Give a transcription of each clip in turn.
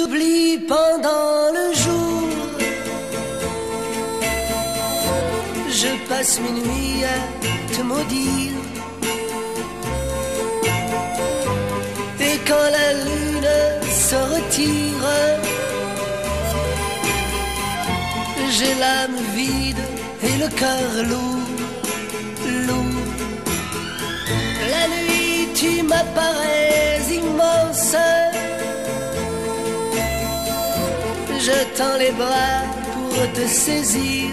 J'oublie pendant le jour. Je passe mes nuits à te maudire. Et quand la lune se retire, j'ai l'âme vide et le cœur lourd, lourd. La nuit, tu m'apparais immense. Je tends les bras pour te saisir.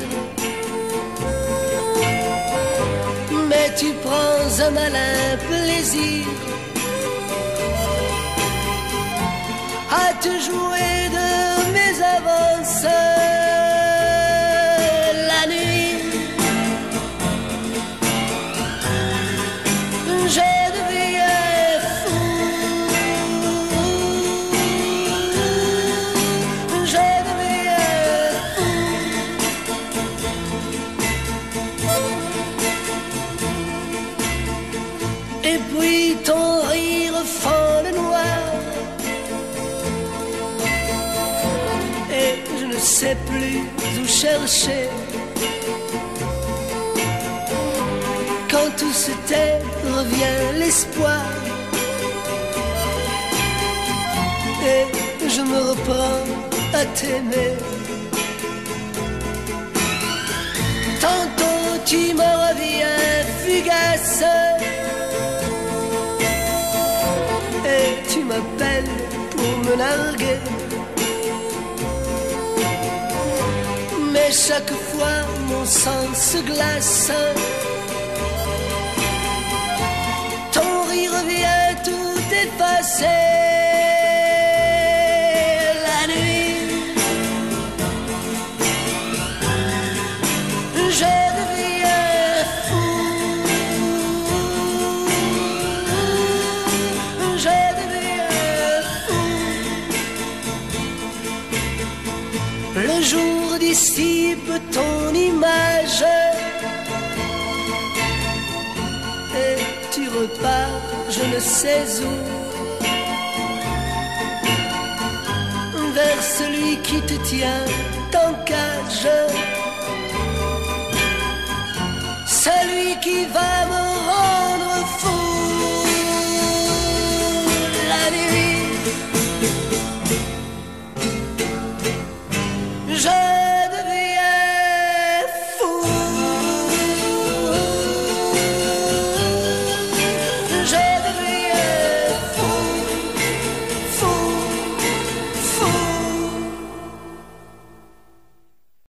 Mais tu prends un malin plaisir à te jouer de mes avances. La nuit, ne sais plus où chercher. Quand tout se tait, revient l'espoir. Et je me reprends à t'aimer. Tantôt tu me reviens fugace. Et tu m'appelles pour me narguer. Chaque fois mon sang se glace. Ton rire vient tout effacer. La nuit, je deviens fou. Je deviens fou. Le jour dissipe ton image. Et tu repars, je ne sais où, vers celui qui te tient en cage, celui qui va